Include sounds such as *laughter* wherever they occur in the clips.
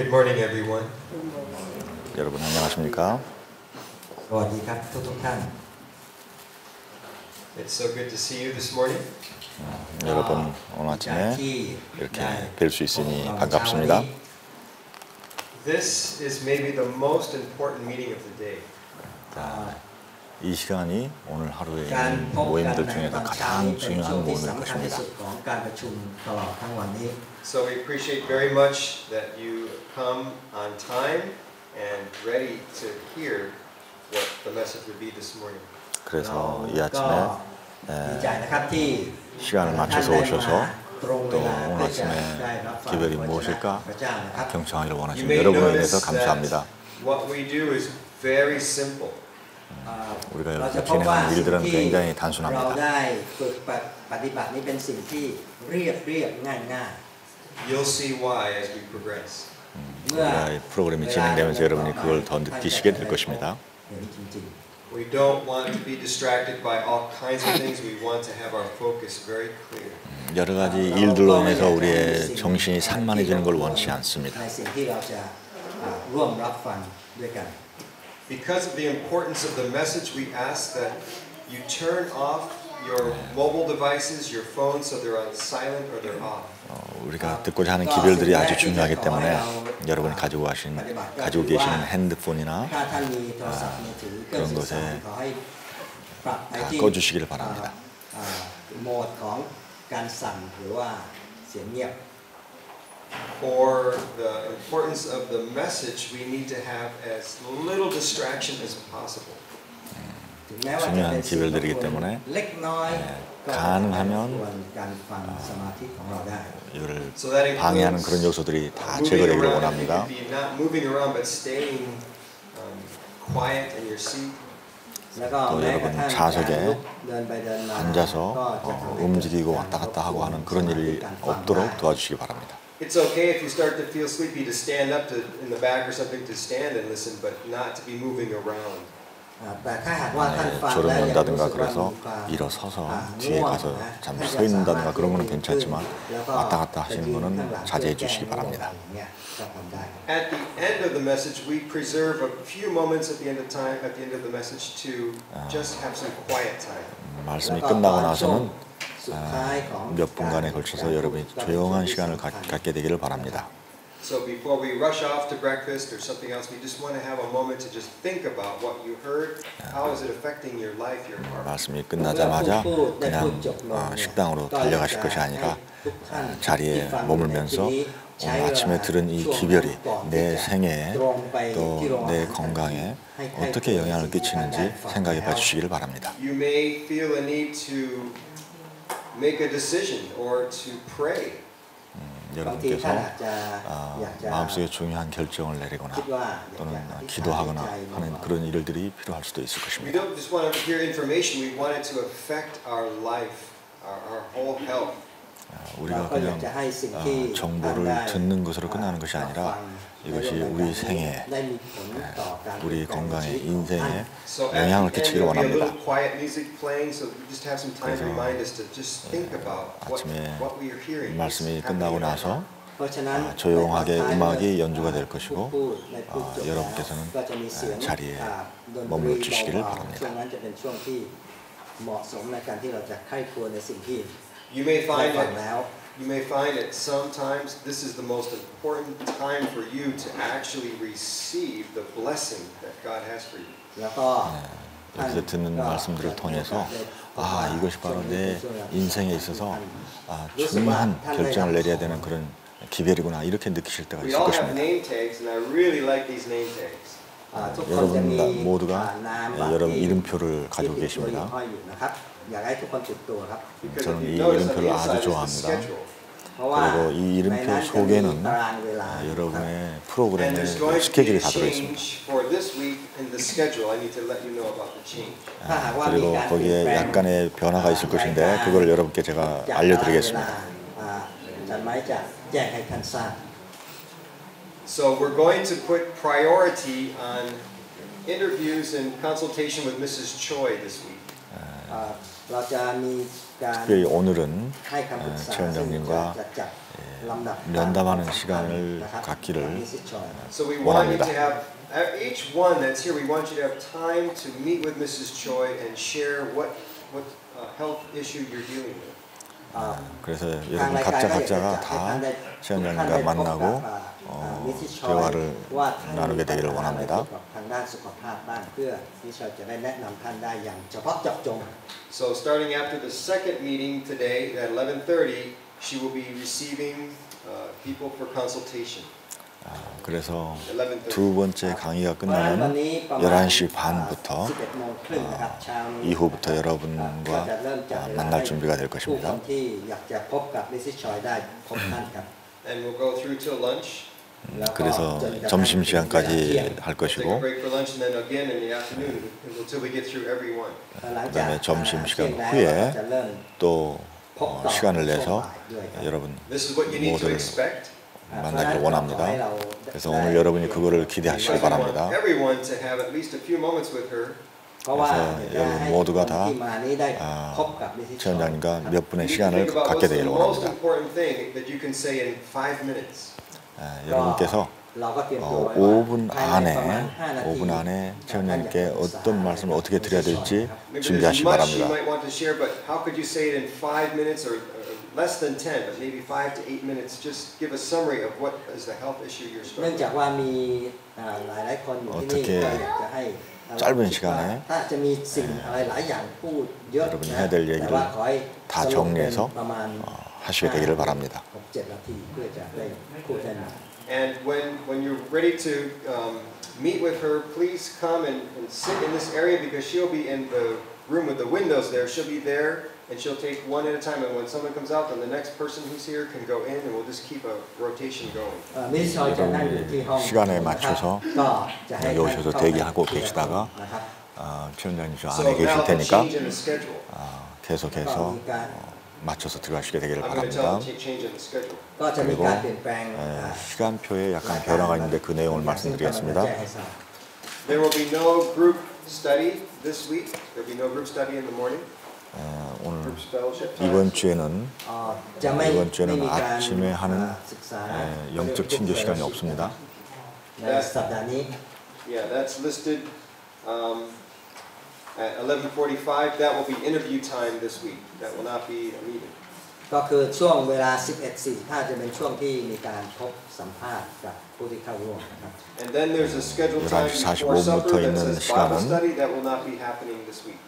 Good morning, everyone. 여러분 안녕하십니까? สวัสดีครับทุกทุกๆท่าน It's so good to see you this morning. 여러분 오늘 จาก 아침에 ที่ 이렇게 ได้ 뵐 수 있으니 พบกัน 반갑습니다. เช้าวันนี้ This is maybe the most important meeting of the day. 자, 이 시간이 오늘 하루에 การ 있는 พบกัน 모임들 ในต 중에서 อนเช้านี้ 가장 เป็นช่วง 중요한 ที่ 모임일 สำคัญที่ 것입니다. สุดของการประชุมตลอดทั้งวันนี้ So we appreciate very much that you come on time and ready to hear what the message would be this morning. 그래서 이 아침에 에, 시간을 맞춰서 오셔서 또 오늘 아침에 기별이 무엇일까 경청하기를 원하시는 여러분에 대해서 감사합니다. What we do is very simple. 우리가 여기서 진행하는 일들은 굉장히 단순합니다. You'll see why as we progress. 이 프로그램이 진행되면서 여러분이 그걸 더 느끼시게 될 것입니다. We don't want to be distracted by all kinds of things. We want to have our focus very clear. 여러 가지 일들로 인해서 우리의 정신이 산만해지는 걸 원치 않습니다. Because of the importance of the message, we ask that you turn off your mobile devices, your phone, so they're on silent or they're off. 어, 우리가 듣고자 하는 기별들이 아주 중요하기 때문에 여러분이 가지고 가신 가지고 계시는 핸드폰이나 아, 그런 것에 다 꺼주시기를 바랍니다. For the importance of the message, we need to have as little distraction as possible. 중요한 기회를 드리기 때문에 네, 가능하면 아, 이를 방해하는 그런 요소들이 다 제거되기를 원합니다. 또 여러분 좌석에 앉아서 어, 움직이고 왔다 갔다 하고 하는 그런 일이 없도록 도와주시기 바랍니다. It's okay if you start to feel sleepy to stand up to, in the back or something to stand and listen, but not to be moving around. 저를 논다든가 그래서 일어서서 뒤에 가서 잠시 서 있는다든가 그런 거는 괜찮지만 왔다 갔다 하시는 거는 자제해 주시기 바랍니다. At the end of the message, we preserve a few moments at the end of time at the end of the message to just have some quiet time. 말씀이 끝나고 나서는 몇 분간에 걸쳐서 여러분이 조용한 시간을 갖게 되기를 바랍니다. So before we rush off to breakfast or something else, we just want to have a moment to just think about what you heard. How is it affecting your life, your heart? 말씀이 끝나자마자 그냥 어, 식당으로 달려가실 것이 아니라 어, 자리에 머물면서 오늘 아침에 들은 이 기별이 내 생애에 또 내 건강에 어떻게 영향을 끼치는지 생각해 봐 주시기를 바랍니다. You may feel a need to make a decision or to pray. 여러분께서 아, 마음속에 중요한 결정을 내리거나 또는 기도하거나 하는 그런 일들이 필요할 수도 있을 것입니다. We don't just want to hear information. We want it to affect our life, our, our whole health. 우리가 그냥 어, 정보를 듣는 것으로 끝나는 것이 아니라 이것이 우리 생애, 예, 우리 건강에, 인생에 영향을 끼치기를 원합니다. 그래서 예, 아침에 말씀이 끝나고 나서 아, 조용하게 음악이 연주가 될 것이고 아, 여러분께서는 예, 자리에 머물러 주시기를 바랍니다. You may find that You may find that sometimes this is the most important time for you to actually receive the blessing that God has for you. 네, 이렇게 듣는 말씀들을 통해서 아 이것이 바로 내 인생에 있어서 아, 중요한 결정을 내려야 되는 그런 기별이구나 이렇게 느끼실 때가 있을 것입니다. 아, 여러분 모두가 여러분 이름표를 가지고 계십니다. ห้อยอยู่นะครับ อยากให้ทุกคนติดตัวครับ Because 저는 if 이 you notice on the 이름표를 아주 inside is the 좋아합니다. schedule. เพราะว่า 그리고 이 ใน 이름표 นั้นจะมี 속에는 ตารางเวลา 아, ครับ 여러분의 And 프로그램의 there's going to be 스케줄이 a 다 들어 있습니다. change for this week in the schedule. I need to let you know about the change. ถ้าหากว่ามี 그리고 การเปลี่ยน 거기에 แปลง 약간의 변화가 있을 것인데 그걸 여러분께 제가 จาก 알려드리겠습니다. ตารางเวลาอ่าอาจารย์ไม้จะแจ้งให้ท่านทราบ So we're going to put priority on interviews and consultation with Mrs. Choi this week. 특별히 오늘은 최원장님과 면담하는 시간을 갖기를 원합니다. Each one that's here, we want you to have time to meet with Mrs. Choi and share what what uh, health issue you're dealing with. 그래서 여러분 각자 각자가 다 시원장님과 만나고 어, 대화를 나누게 되기를 원합니다. So starting after the second meeting today at 11:30, she will be receiving uh, people for consultation. 아, 그래서 두 번째 강의가 끝나면 11시 반부터 아, 이후부터 여러분과 아, 만날 준비가 될 것입니다. 음, 그래서 점심 시간까지 할 것이고. 그다음에 점심 시간 후에 또 시간을 내서 여러분 모두를 만나기를 원합니다. 그래서 오늘 여러분이 그거를 기대하시기 바랍니다. 그래서 여러분 모두가 다 아, 위원장님과 몇 분의 시간을 갖게 되기를 원합니다. 아, 여러분께서 어, 5분 안에 5분 안에 최원장님께 어떤 말씀을 어떻게 드려야 될지 준비하시기 바랍니다. less than 10, but maybe 5 to 8 minutes, just give a summary of what is the health issue you're struggling with. 어떻게 짧은 시간에 네. 여러분이 해야 될 얘기를 다 정리해서 어, 하시게 되기를 바랍니다. And when, when you're ready to um, meet with her, please come and, and sit in this area because she'll be in the room with the windows there. She'll be there and she'll take one at a time. And when someone comes out, then the next person who's here can go in, and we'll just keep a rotation going. 시간에 맞춰서 여기 오셔서 대기하고 계시다가 어, 출연자님 저 안에 계실 테니까 어, 계속해서 어, 맞춰서 들어가시게 되기를 바랍니다. 그리고 에, 시간표에 약간 변화가 있는데 그 내용을 말씀드리겠습니다. There will be no group study this week. There will be no group study in the morning. 에, 오늘 Group fellowship time. 이번 주에는 อ่าจะไม่ 이번 주에는 ไม่มีการ 아침에 하는 อ่าศึกษา 에, 영적 친교 시간이 없습니다. ในสัปดาห์นี้ Yeah, that's listed um, at 11:45. That will be interview time this week. That will not be a meeting. ก็คือช่วงเวลา 11.45 จะเป็นช่วงที่มีการพบสัมภาษณ์กับผู้ที่เข้าร่วมนะครับ And then there's a scheduled time 11시 before 45 supper 부터 that 있는 says Bible 시간은 study. That will not be happening this week.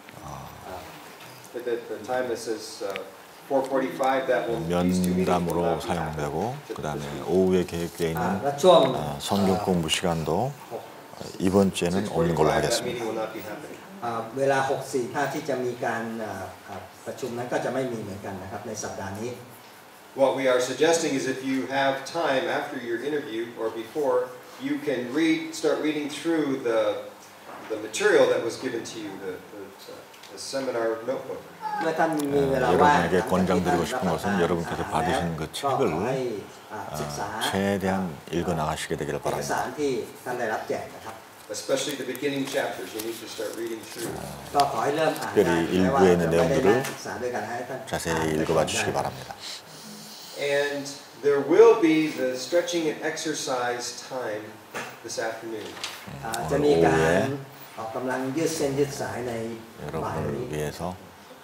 면담으로 not be happening 사용되고 this 그다음에 week. 오후에 계획되어 อ่า 있는 และช่วง 어, 성경 공부 시간도 어, 이번 주에는 6:45, 없는 걸로 that 하겠습니다. meeting will not be happening. อ่าเวลา 6.45 ที่จะมีการอ่าอ่าประชุมนั้นก็จะไม่มีเหมือนกันนะครับในสัปดาห์นี้ What we are suggesting is if you have time after your interview or before, you can read, start reading through the, the material that was given to you, the, the, 네, 어, 여러분에게 권장드리고 싶은 것은 여러분께서 받으신 그 책을 어, 최대한 읽어 나가시게 되기를 바랍니다. 특별히 일부에 있는 내용들을 자세히 읽어봐 주시기 바랍니다. And there will be the stretching and exercise time this afternoon. 오늘 오후에 ารออกกำลังยืดเส้นยืดสายในบ่ายนี้ 여러분을 위해서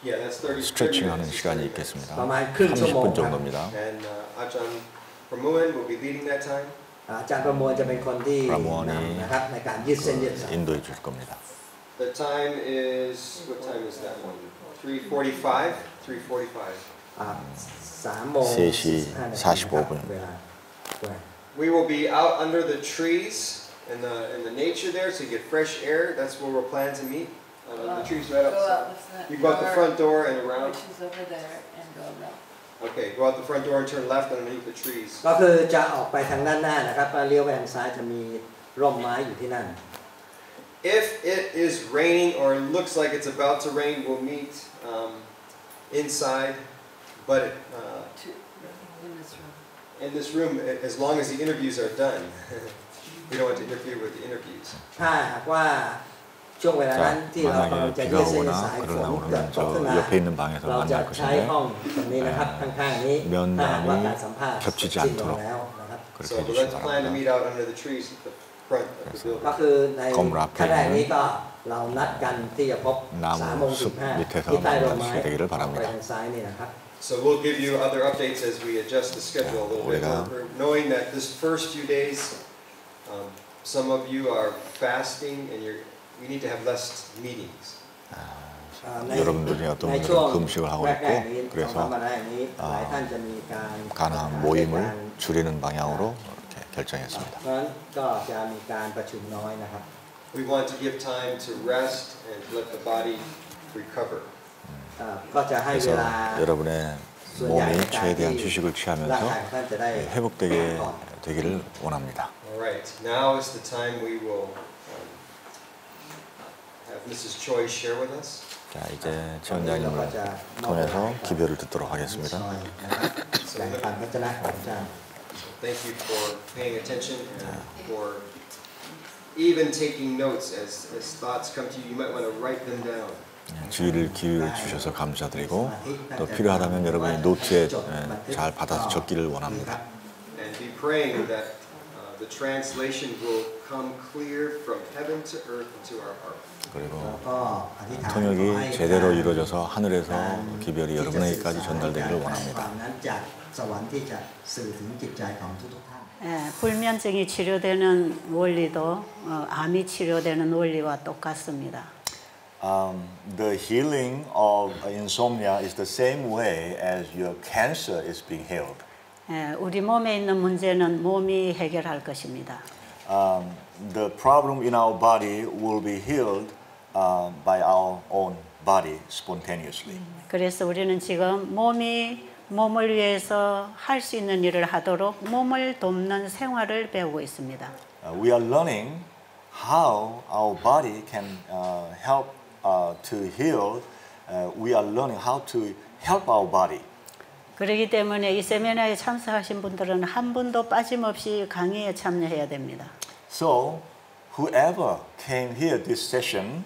Yeah, that's 30, 30 스트레칭하는 minutes. 시간이 있겠습니다. ประมาณครึ่งชั่วโมง 30분 ครับ 정도입니다. And uh, Ajahn Pramuan will be leading that time. อาจารย์ประมวลจะเป็นคนที่ ประมวลนี่ นำนะครับในการยืดเส้นยืดสาย 인도해 줄 겁니다. The time is, what time is that one? 3:45? 3:45. อ่าสามโมง สี่ สี่สิบห้านาที สี่สิบหก นะครับเวลาด้วย We will be out under the trees in the, in the nature there, so you get fresh air. That's where we'll plan to meet. Uh, the trees right Go out outside. the front You go out the door, front door and around. Which is over there, and go around. Okay, go out the front door and turn left underneath the trees. ก็คือจะออกไปทางด้านหน้านะครับแล้วเลี้ยวไปทางซ้ายจะมีร่มไม้อยู่ที่นั่น If it is raining or it looks like it's about to rain, we'll meet um, inside. But uh, To, in this room. in this room, a- as long as the interviews are done, *laughs* We don't want to interfere with the interviews. ถ้าหากว่าช่วงเวลานั้นที่เรากำลังจะยืดเส้นสายฝนเกิดตกขึ้นมาเราจะใช้ห้องตรงนี้นะครับข้างๆนี้ถ้าหากว่าการสัมภาษณ์จริงลงแล้วนะครับ So let's plan to meet out under the trees at the front of the building. ก็คือในขณะนี้ก็เรานัดกันที่จะพบสามโมงสิบห้าที่ใต้ร่มไม้ไปทางซ้ายนี่นะครับ So we'll give you other updates as we adjust the schedule a little bit, knowing that this first few days Um, some of you are fasting and you're, we need to have less meetings. 아, 여러분들이 어떤 분들은 금식을 하고 있고 그래서 아, 가능한 모임을 줄이는 방향으로 이렇게 결정했습니다. We want to give time to rest and let the body recover. 그래서 여러분의 몸이 최대한 휴식을 취하면서 회복되게 되기를 원합니다. All right, now is the time we will have Mrs. Choi share with us. 자 이제 지원자님을 통해서 기별을 듣도록 하겠습니다. Thank you for paying attention and for even taking notes as, as thoughts come to you. You might want to write them down. 주의를 기울여 주셔서 감사드리고 또 필요하다면 여러분이 노트에 잘 받아서 적기를 원합니다. And be praying that the translation will come clear from heaven to earth into our heart. 그리고 통역이 제대로 이루어져서 하늘에서 기별이 여러분에게까지 전달되기를 원합니다. 예, 불면증이 치료되는 원리도 어, 암이 치료되는 원리와 똑같습니다. Um, the healing of insomnia is the same way as your cancer is being healed. 예, 우리 몸에 있는 문제는 몸이 해결할 것입니다. Um, the problem in our body will be healed uh, by our own body spontaneously. 그래서 우리는 지금 몸이 몸을 위해서 할 수 있는 일을 하도록 몸을 돕는 생활을 배우고 있습니다. Uh, we are learning how our body can uh, help uh, to heal. Uh, we are learning how to help our body. 그렇기 때문에 이 세미나에 참석하신 분들은 한 분도 빠짐없이 강의에 참여해야 됩니다. So, whoever came here this session,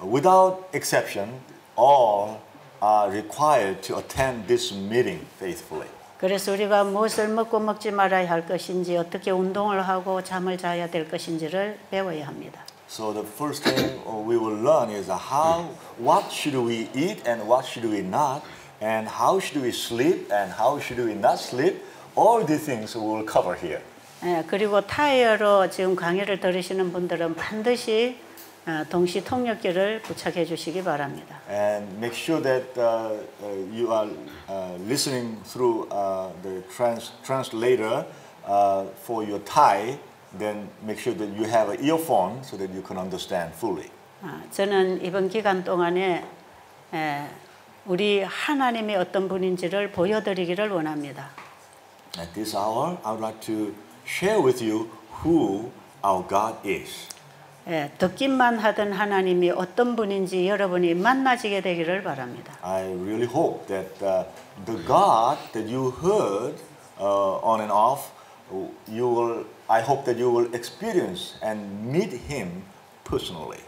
without exception, all are required to attend this meeting faithfully. 그래서 우리가 무엇을 먹고 먹지 말아야 할 것인지 어떻게 운동을 하고 잠을 자야 될 것인지를 배워야 합니다. So the first thing uh, we will learn is how, what should we eat and what should we not, and how should we sleep and how should we not sleep. All these things we will cover here. 예, 그리고 타이어로 지금 강의를 들으시는 분들은 반드시 어, 동시 통역기를 부착해 주시기 바랍니다. And make sure that uh, uh, you are uh, listening through uh, the trans- translator uh, for your Thai. Then make sure that you have an earphone so that you can understand fully. 아, 저는 이번 기간 동안에 에, 우리 하나님이 어떤 분인지를 보여드리기를 원합니다. At this hour, I would like to share with you who our God is. 예, 듣기만 하던 하나님이 어떤 분인지 여러분이 만나지게 되기를 바랍니다. I really hope that uh, the God that you heard uh, on and off, you will. I hope that you will experience and meet Him personally.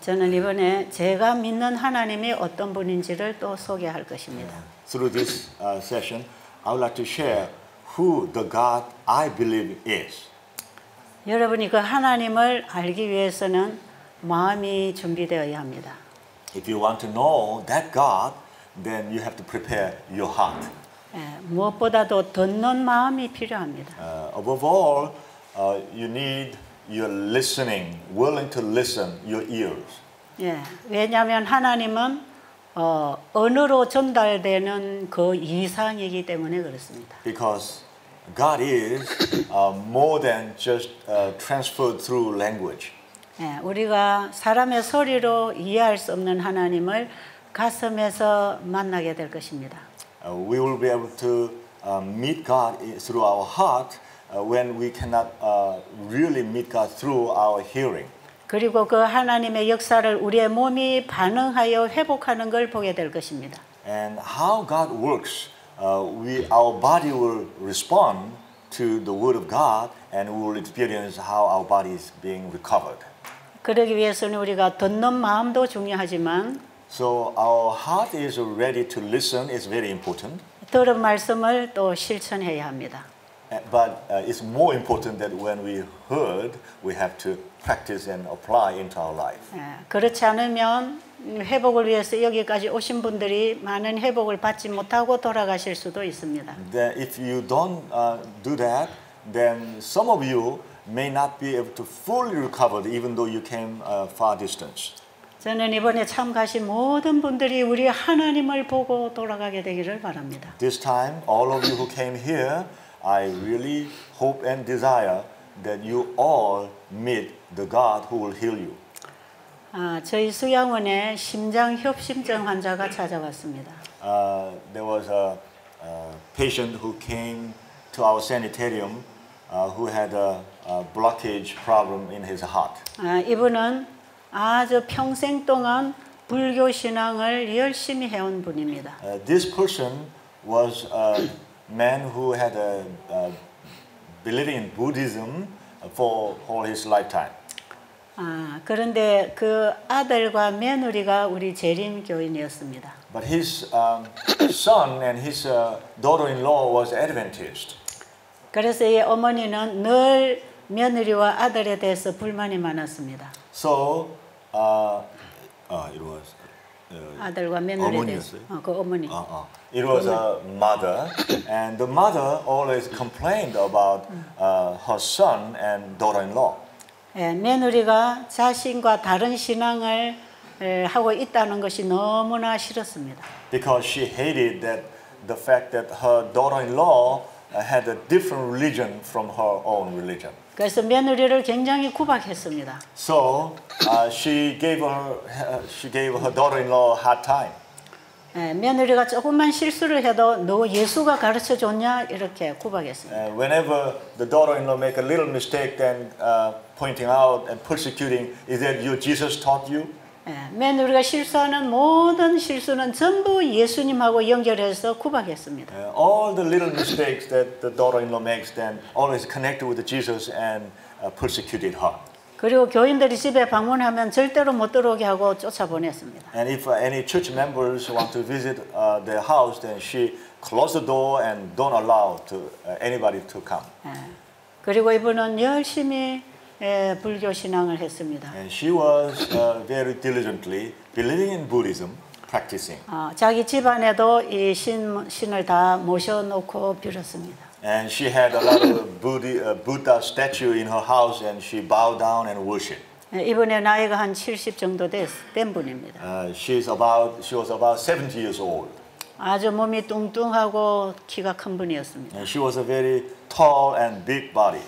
저는 이번에 제가 믿는 하나님이 어떤 분인지를 또 소개할 것입니다. Through this uh, session, I would like to share who the God I believe is. 여러분이 그 하나님을 알기 위해서는 마음이 준비되어야 합니다. If you want to know that God, then you have to prepare your heart. 예, 무엇보다도 듣는 마음이 필요합니다. Uh, above all, uh, you need your listening, willing to listen, your ears. 예, 왜냐하면 하나님은 어, 언어로 전달되는 그 이상이기 때문에 그렇습니다. Because God is uh, more than just uh, transferred through language. 예, 우리가 사람의 소리로 이해할 수 없는 하나님을 가슴에서 만나게 될 것입니다. Uh, we will be able to uh, meet God through our heart uh, when we cannot uh, really meet God through our hearing. 그리고 그 하나님의 역사를 우리의 몸이 반응하여 회복하는 걸 보게 될 것입니다. And how God works, uh, we, our body will respond to the Word of God and we will experience how our body is being recovered. 그러기 위해서는 우리가 듣는 마음도 중요하지만 So our heart is ready to listen is very important. 들은 말씀을 또 실천해야 합니다. Uh, But uh, it's more important that when we heard, we have to practice and apply into our life. 예, 그렇지 않으면 회복을 위해서 여기까지 오신 분들이 많은 회복을 받지 못하고 돌아가실 수도 있습니다. Then if you don't uh, do that, then some of you may not be able to fully recover even though you came uh, far distance. 저는 이번에 참가하신 모든 분들이 우리 하나님을 보고 돌아가게 되기를 바랍니다. This time, all of you who came here, I really hope and desire that you all meet the God who will heal you. 아, 저희 수양원에 심장 협심증 환자가 찾아왔습니다. Uh, there was a, a patient who came to our sanitarium uh, who had a, a blockage problem in his heart. 아, 이분은 아주 평생 동안 불교 신앙을 열심히 해온 분입니다. Uh, this person was a man who had a, a believing in Buddhism for all his lifetime. 아, 그런데 그 아들과 며느리가 우리 재림 교인이었습니다. But his um, son and his uh, daughter-in-law was Adventist. 그래서 이 어머니는 늘 며느리와 아들에 대해서 불만이 많았습니다. So uh, uh, it was uh, 아들과. 어머니였어요? 어, 그 어머니. uh, uh, it was a mother, and the mother always complained about uh, her son and daughter-in-law. 예, 며느리가 자신과 다른 신앙을 에, 하고 있다는 것이 너무나 싫었습니다. because she hated that the fact that her daughter-in-law uh, had a different religion from her own religion. 그래서 며느리를 굉장히 구박했습니다. So uh, she gave her uh, she gave her daughter-in-law a hard time. 예, 며느리가 조금만 실수를 해도 너 예수가 가르쳐 줬냐 이렇게 구박했습니다. And whenever the daughter-in-law make a little mistake, then uh, pointing out and persecuting, is that you Jesus taught you? 예, 며느리가 실수하는 모든 실수는 전부 예수님하고 연결해서 구박했습니다. Uh, all the little mistakes that the daughter-in-law makes, then always connected with Jesus and uh, persecuted her. 그리고 교인들이 집에 방문하면 절대로 못 들어오게 하고 쫓아보냈습니다. And if uh, any church members want to visit uh, their house, then she close the door and don't allow to uh, anybody to come. 예, 그리고 이분은 열심히 예, 불교 신앙을 했습니다. And she was uh, very diligently believing in Buddhism, practicing. 어, 자기 집안에도 이 신, 신을 다 모셔놓고 빌었습니다. And she had a lot of Buddha, uh, Buddha statue in her house, and she bowed down and worshipped. 예, 이분의 나이가 한 70 정도 됐, 된 분입니다. Uh, she's about she was about 70 years old, 아주 몸이 뚱뚱하고 키가 큰 분이었습니다. and she was a very tall and big body.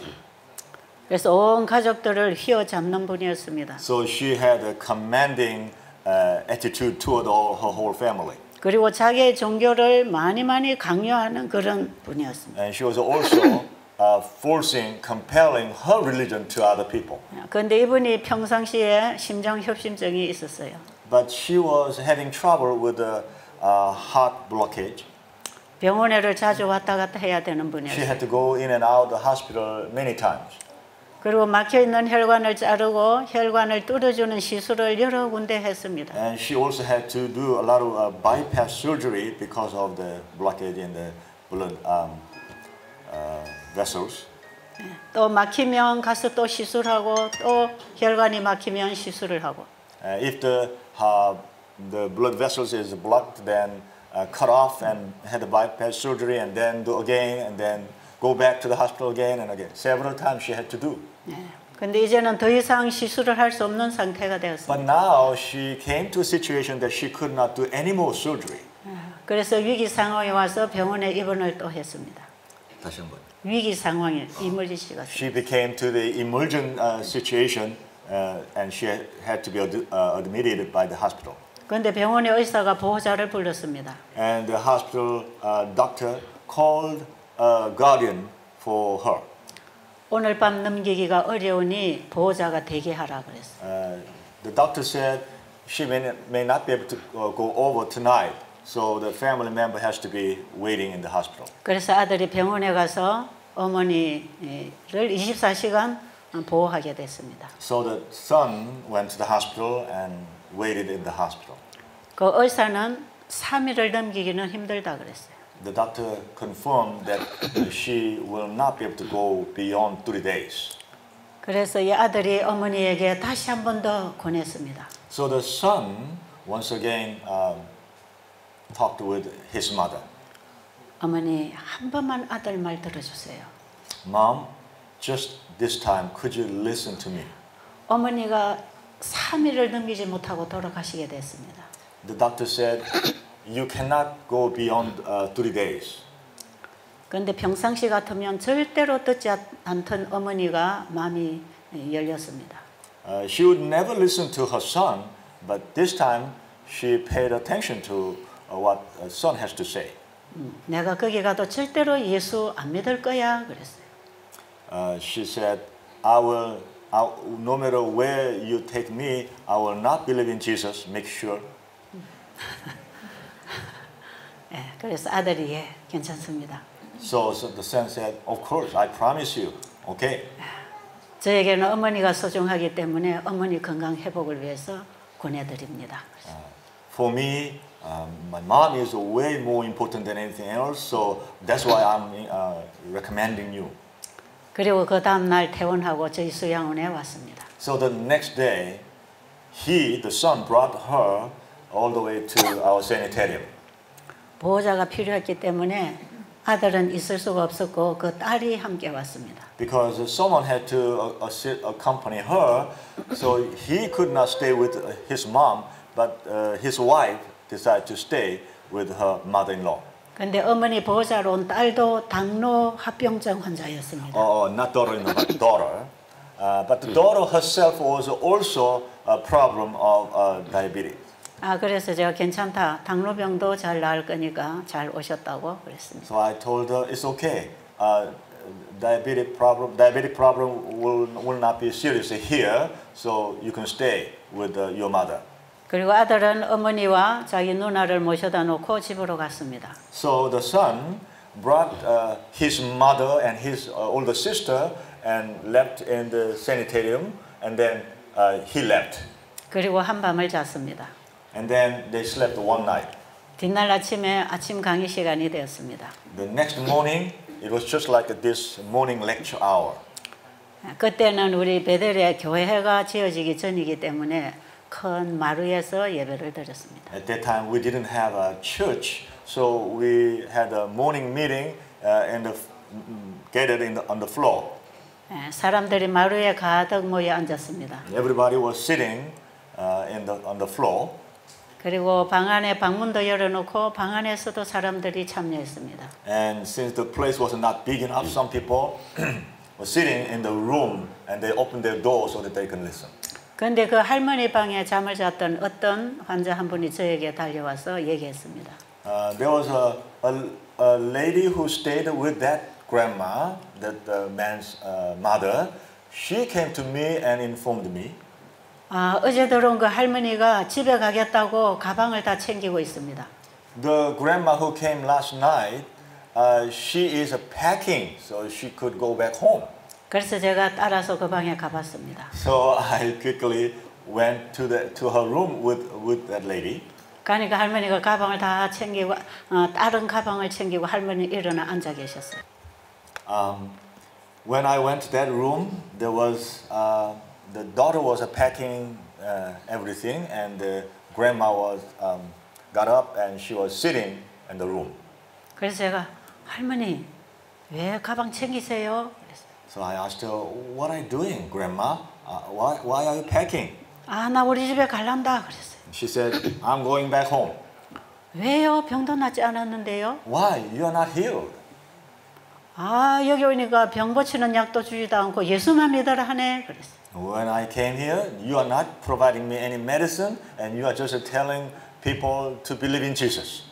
그래서 온 가족들을 휘어잡는 분이었습니다. So she had a commanding uh, attitude toward all her whole family. 그리고 자기의 종교를 많이 많이 강요하는 그런 분이었습니다. And she was also uh, forcing, compelling her religion to other people. 그런데 이분이 평상시에 심장 협심증이 있었어요. But she was having trouble with a uh, heart blockage. 병원에를 자주 왔다 갔다 해야 되는 She 분이었어요. had to go in and out the hospital many times. 그리고 막혀 있는 혈관을 자르고 혈관을 뚫어주는 시술을 여러 군데 했습니다. And she also had to do a lot of uh, bypass surgery because of the blockage in the blood um, uh, vessels. 또 막히면 가서 또 시술하고 또 혈관이 막히면 시술을 하고 Uh, if the uh, the blood vessels is blocked, then uh, cut off and had a bypass surgery, and then do again, and then go back to the hospital again and again. Several times she had to do. 예. 근데 이제는 더 이상 시술을 할 수 없는 상태가 되었습니다. But now she came to a situation that she could not do any more surgery. 그래서 위기 상황에 와서 병원에 입원을 또 했습니다. 다시 한번. 위기 상황에 이물리시가 She became to the emergent uh, situation, uh, and she had to be uh, admitted by the hospital. 그런데 병원의 의사가 보호자를 불렀습니다. And the hospital uh, doctor called a guardian for her. 오늘 밤 넘기기가 어려우니 보호자가 대기하라 그랬어요. Uh, the doctor said she may, may not be able to uh, go over tonight, so the family member has to be waiting in the hospital. 그래서 아들이 병원에 가서 어머니를 24시간 보호하게 됐습니다. So the son went to the hospital and waited in the hospital. 그 의사는 3일을 넘기기는 힘들다 그랬어요. The doctor confirmed that she will not be able to go beyond three days. 그래서 이 아들이 어머니에게 다시 한 번 더 권했습니다. So the son once again um, talked with his mother. 어머니 한 번만 아들 말 들어주세요. Mom, just this time, could you listen to me? 어머니가 3일을 넘기지 못하고 돌아가시게 됐습니다. The doctor said, you cannot go beyond uh, three days. 그런데 평상시 같으면 절대로 듣지 않던 어머니가 마음이 열렸습니다. Uh, she would never listen to her son, but this time she paid attention to uh, what her son has to say. 음, 내가 거기 가도 절대로 예수 안 믿을 거야 그랬어요. Uh, she said, I will, I, no matter where you take me, I will not believe in Jesus. Make sure. 예, 그래서 아들이 예, 괜찮습니다. So, so the son said, Of course, I promise you. Okay. 저에게는 어머니가 소중하기 때문에 어머니 건강 회복을 위해서 권해드립니다. For me, um, my mom is way more important than anything else, so that's why I'm uh, recommending you. 그리고 그 다음 날 퇴원하고 저희 수양원에 왔습니다. So the next day, he, the son, brought her all the way to our sanitarium. 보호자가 필요했기 때문에 아들은 있을 수가 없었고 그 딸이 함께 왔습니다. Because someone had to uh, accompany her, so he could not stay with uh, his mom, but uh, his wife decided to stay with her mother-in-law. 근데 어머니 보호자로 온 딸도 당뇨 합병증 환자였습니다. or not daughter-in-law, but daughter. Uh, but the daughter herself was also a problem of uh, diabetes. 아 그래서 제가 괜찮다. 당뇨병도 잘 나을 거니까 잘 오셨다고 그랬습니다. So I told her it's okay. Uh, diabetic problem, diabetic problem will will not be serious here, so you can stay with uh, your mother. 그리고 아들은 어머니와 자기 누나를 모셔다 놓고 집으로 갔습니다. So the son brought uh, his mother and his uh, older sister and left in the sanitarium, and then uh, he left. 그리고 한밤을 잤습니다. And then they slept one night. 뒷날 아침에 아침 강의 시간이 되었습니다. The next morning, it was just like this morning lecture hour. 그때는 우리 베델에 교회가 지어지기 전이기 때문에 큰 마루에서 예배를 드렸습니다. At that time, we didn't have a church, so we had a morning meeting uh, and the, mm, gathered in the, on the floor. 예, 사람들이 마루에 가득 모여 앉았습니다. Everybody was sitting uh, in the, on the floor, 그리고 방 안에 방문도 열어놓고 방 안에서도 사람들이 참여했습니다. and since the place was not big enough, some people were sitting in the room and they opened their door so that they can listen. 그런데 그 할머니 방에 잠을 잤던 어떤 환자 한 분이 저에게 달려와서 얘기했습니다. Uh, there was a, a, a lady who stayed with that grandma, that the man's uh, mother. She came to me and informed me 아, 어제 들어온 그 할머니가 집에 가겠다고 가방을 다 챙기고 있습니다. the grandma who came last night. Uh, she is packing so she could go back home. 그래서 제가 따라서 그 방에 가봤습니다. So I quickly went to the to her room with with that lady. 가니까 할머니가 가방을 다 챙기고 어, 다른 가방을 챙기고 할머니 일어나 앉아 계셨어요. Um, when I went to that room, there was uh, the daughter was packing uh, everything, and the grandma was um, got up and she was sitting in the room. 그래서 제가 할머니 왜 가방 챙기세요? 그랬어요. So I asked her, "What are you doing, grandma? Uh, why why are you packing?" 아, 나 우리 집에 갈란다 그랬어요. She said, "I'm going back home." 왜요? 병도 낫지 않았는데요. Why? You are not healed. 아, 여기 오니까 병 고치는 약도 주지도 않고 예수만 믿어라 하네. 그랬어요. When I came here, you are not providing me any medicine, and you are just telling people to believe in Jesus.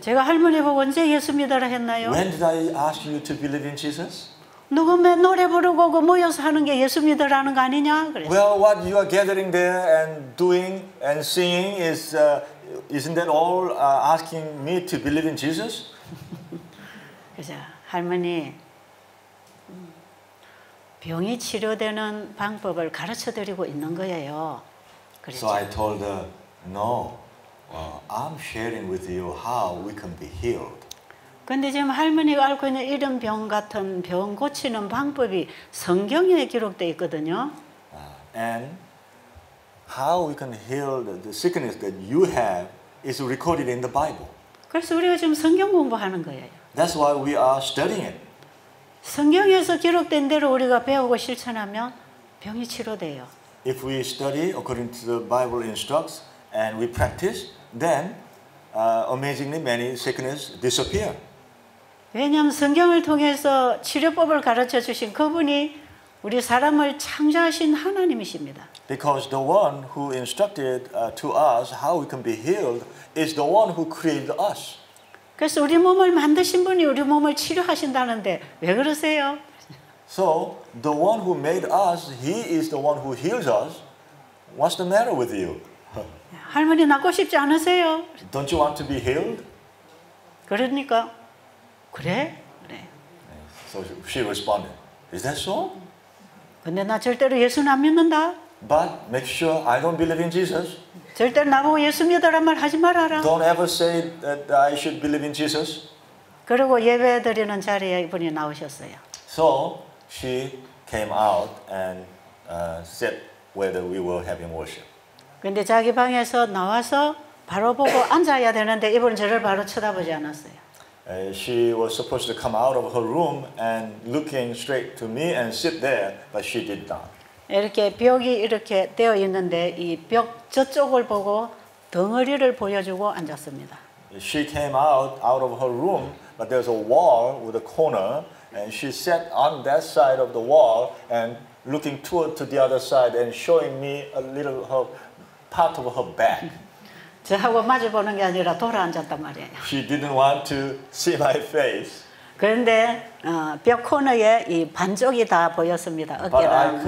제가 할머니 보고 언제 예수 믿어라 했나요? When did I ask you to believe in Jesus? 누구 맨 노래 부르고 그 모여서 하는 게 예수 믿으라는 거 아니냐? 그랬어요. Well, what you are gathering there and doing and singing is uh, isn't that all uh, asking me to believe in Jesus? 그래서 할머니 음, 병이 치료되는 방법을 가르쳐 드리고 있는 거예요. So 그렇죠. I told her, no, uh, I'm sharing with you how we can be healed. 근데 지금 할머니가 앓고 있는 이런 병 같은 병 고치는 방법이 성경에 기록되어 있거든요. Uh, and how we can heal the sickness that you have is recorded in the Bible. 그래서 우리가 지금 성경 공부하는 거예요. That's why we are studying it. 성경에서 기록된 대로 우리가 배우고 실천하면 병이 치료돼요. If we study according to the Bible instructs and we practice, then uh, amazingly many sickness disappear. 왜냐하면 성경을 통해서 치료법을 가르쳐 주신 그분이 우리 사람을 창조하신 하나님이십니다. Because the one who instructed uh, to us how we can be healed is the one who created us. 그래서 우리 몸을 만드신 분이 우리 몸을 치료하신다는데 왜 그러세요? So the one who made us, he is the one who heals us. What's the matter with you? 할머니 낫고 싶지 않으세요? Don't you want to be healed? 그러니까 그래? 그래. So she responded, Is that so? 근데 나 절대로 예수는 안 믿는다. But make sure I don't believe in Jesus. 절대로 나보고 예수 믿으란 말 하지 말아라. Don't ever say that I should believe in Jesus. 그리고 예배 드리는 자리에 이분이 나오셨어요. So she came out and uh, sat where the- we were having worship. 근데 자기 방에서 나와서 바로 보고 앉아야 *clears throat* 되는데 이분은 저를 바로 쳐다보지 않았어요. Uh, she was supposed to come out of her room and looking straight to me and sit there, but she did not. 이렇게 벽이 이렇게 되어 있는데 이 벽 저쪽을 보고 덩어리를 보여주고 앉았습니다. She came out out of her room, but there's a wall with a corner, and she sat on that side of the wall and looking toward to the other side and showing me a little her part of her back. 저하고 마주 보는 게 아니라 돌아 앉았단 말이에요. She didn't want to see my face, 그런데 어, 벽 코너에 이 반쪽이 다 보였습니다. 어깨랑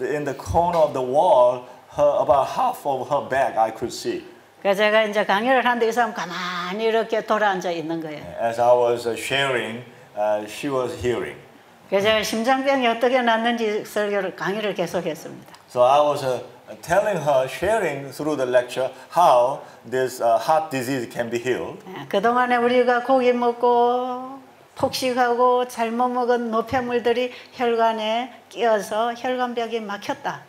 in the corner of the wall, her about half of her back I could see. 그래서 제가 이제 강의를 하는데 이 사람 가만히 이렇게 돌아 앉아 있는 거예요. As I was uh, sharing, uh, she was hearing. 그래서 제가 심장병이 어떻게 났는지 설교를 강의를 계속했습니다. So I was uh, telling her, sharing through the lecture, how this uh, heart disease can be healed. 예, 그동안에 우리가 고기 먹고 폭식하고 잘못 먹은 노폐물들이 혈관에 끼어서 혈관벽이 막혔다.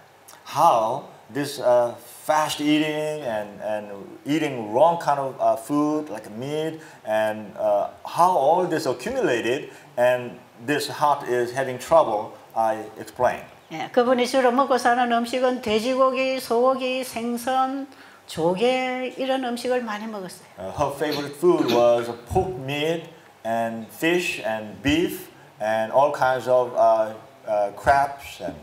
How this uh, fast eating and, and eating wrong kind of uh, food like meat and uh, how all this accumulated and this heart is having trouble, I explained. 예, 그분이 주로 먹고 사는 음식은 돼지고기, 소고기, 생선, 조개 이런 음식을 많이 먹었어요. Uh, her favorite food was pork meat and fish and beef and all kinds of uh, uh, crabs and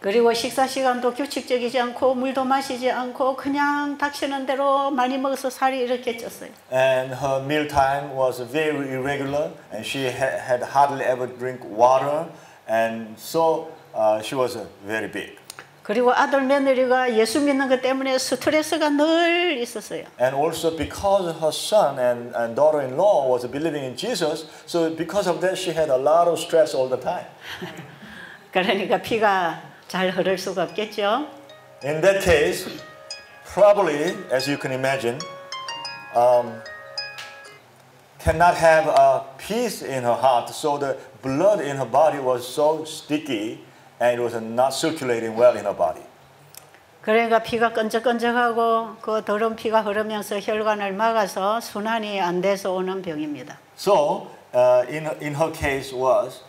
그리고 식사 시간도 규칙적이지 않고 물도 마시지 않고 그냥 닥치는 대로 많이 먹어서 살이 이렇게 쪘어요. and her meal time was very irregular and she ha- had hardly ever drink water and so uh, she was uh, very big 그리고 아들 며느리가 예수 믿는 것 때문에 스트레스가 늘 있었어요. and also because her son and, and daughter-in-law was believing in jesus so because of that she had a lot of stress all the time *laughs* 그러니까 피가 잘 흐를 수가 없겠죠. in that case probably as you can imagine um, cannot have a peace in her heart so the blood in her body was so sticky And it was not circulating well in her body 그러니까 피가 끈적끈적하고 그 더러운 피가 흐르면서 혈관을 막아서 순환이 안 돼서 오는 병입니다. So, uh, in, in her case was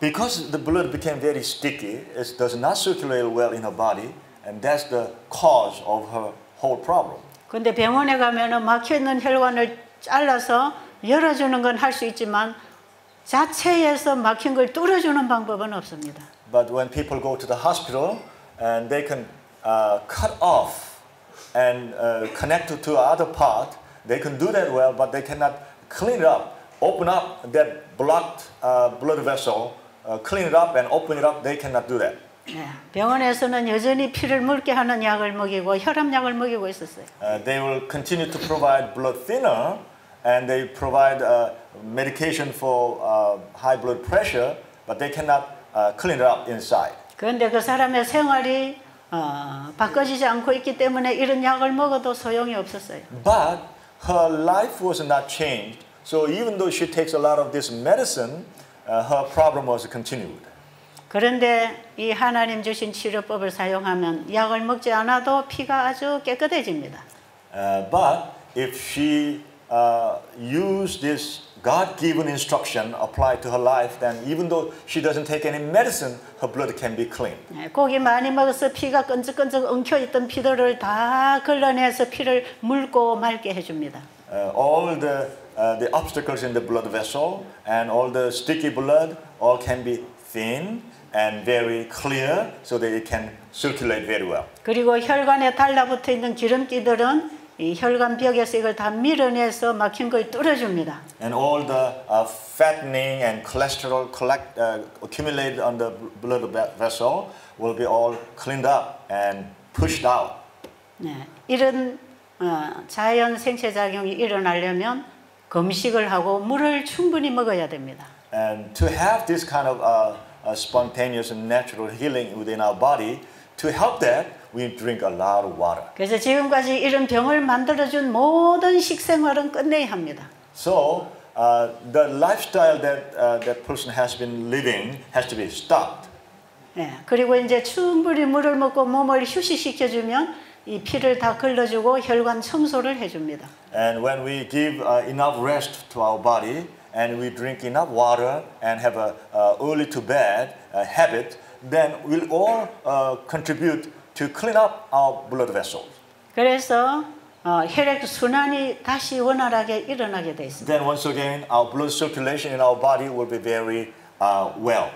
because the blood became very sticky, it does not circulate well in her body, and that's the cause of her whole problem. 근데 병원에 가면은 막혀 있는 혈관을 잘라서 열어주는 건 할 수 있지만 자체에서 막힌 걸 뚫어주는 방법은 없습니다. But when people go to the hospital and they can uh, cut off and uh, connect to, to other part, they can do that well, but they cannot clean it up, open up that blocked uh, blood vessel, uh, clean it up and open it up. They cannot do that. 네, 병원에서는 여전히 피를 묽게 하는 약을 먹이고 혈압약을 먹이고 있었어요. Uh, they will continue to provide blood thinner and they provide uh, medication for uh, high blood pressure, but they cannot uh, clean it up inside. 그런데 그 사람의 생활이 어, 바꿔지지 않고 있기 때문에 이런 약을 먹어도 소용이 없었어요. But her life was not changed. So even though she takes a lot of this medicine, uh, her problem was continued. 그런데 이 하나님 주신 치료법을 사용하면 약을 먹지 않아도 피가 아주 깨끗해집니다. Uh, but if she uh, used this God-given instruction applied to her life, then even though she doesn't take any medicine, her blood can be clean. 네, 고기 많이 먹어서 피가 끈적끈적 엉켜 있던 피들을 다 걸러내서 피를 묽고 맑게 해줍니다. Uh, all the uh, the obstacles in the blood vessel and all the sticky blood all can be thin and very clear, so that it can circulate very well. 그리고 혈관에 달라붙어 있는 기름기들은 이 혈관 벽에서 이걸 다 밀어내서 막힌 걸 뚫어줍니다. And all the uh, fattening and cholesterol collect, uh, accumulated on the blood ve- vessel will be all cleaned up and pushed out. 네, 이런 어, 자연 생체 작용이 일어나려면 금식을 하고 물을 충분히 먹어야 됩니다. And to have this kind of uh, uh, spontaneous and natural healing within our body, to help that, we drink a lot of water. 그래서 지금까지 이런 병을 만들어준 모든 식생활은 끝내야 합니다. So uh, the lifestyle that uh, that person has been living has to be stopped. 예, 그리고 이제 충분히 물을 먹고 몸을 휴식시켜주면 이 피를 다 걸러주고 혈관 청소를 해줍니다. And when we give uh, enough rest to our body and we drink enough water and have a uh, early to bed uh, habit, then we'll all uh, contribute to clean up our blood vessels. 그래서 어, 혈액 순환이 다시 원활하게 일어나게 돼 있습니다. Then once again, our blood circulation in our body will be very uh, well.